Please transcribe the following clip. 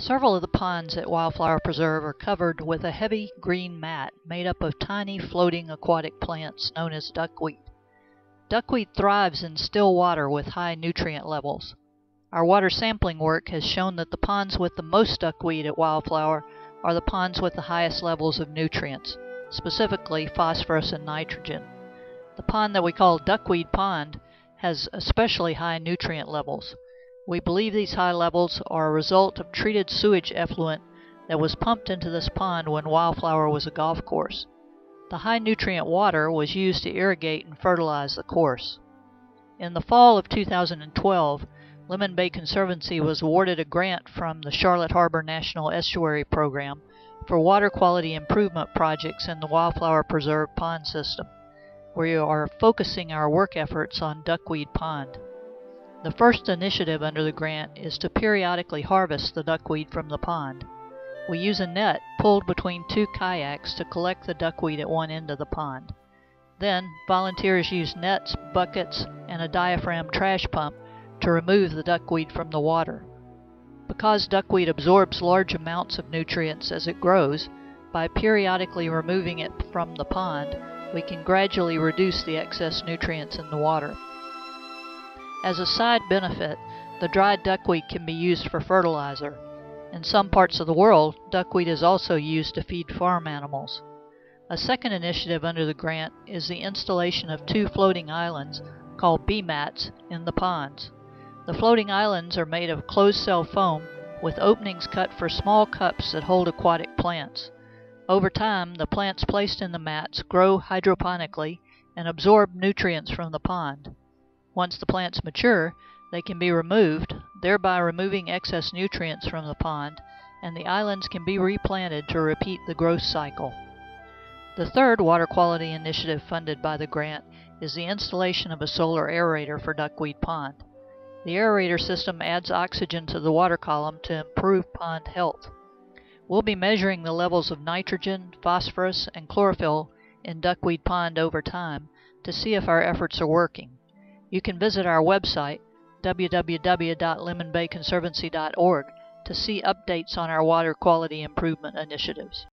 Several of the ponds at Wildflower Preserve are covered with a heavy green mat made up of tiny floating aquatic plants known as duckweed. Duckweed thrives in still water with high nutrient levels. Our water sampling work has shown that the ponds with the most duckweed at Wildflower are the ponds with the highest levels of nutrients, specifically phosphorus and nitrogen. The pond that we call Duckweed Pond has especially high nutrient levels. We believe these high levels are a result of treated sewage effluent that was pumped into this pond when Wildflower was a golf course. The high nutrient water was used to irrigate and fertilize the course. In the fall of 2012, Lemon Bay Conservancy was awarded a grant from the Charlotte Harbor National Estuary Program for water quality improvement projects in the Wildflower Preserve pond system. We are focusing our work efforts on Duckweed Pond. The first initiative under the grant is to periodically harvest the duckweed from the pond. We use a net pulled between two kayaks to collect the duckweed at one end of the pond. Then, volunteers use nets, buckets, and a diaphragm trash pump to remove the duckweed from the water. Because duckweed absorbs large amounts of nutrients as it grows, by periodically removing it from the pond, we can gradually reduce the excess nutrients in the water. As a side benefit, the dried duckweed can be used for fertilizer. In some parts of the world, duckweed is also used to feed farm animals. A second initiative under the grant is the installation of two floating islands called bee mats in the ponds. The floating islands are made of closed cell foam with openings cut for small cups that hold aquatic plants. Over time, the plants placed in the mats grow hydroponically and absorb nutrients from the pond. Once the plants mature, they can be removed, thereby removing excess nutrients from the pond, and the islands can be replanted to repeat the growth cycle. The third water quality initiative funded by the grant is the installation of a solar aerator for Duckweed Pond. The aerator system adds oxygen to the water column to improve pond health. We'll be measuring the levels of nitrogen, phosphorus, and chlorophyll in Duckweed Pond over time to see if our efforts are working. You can visit our website, www.lemonbayconservancy.org, to see updates on our water quality improvement initiatives.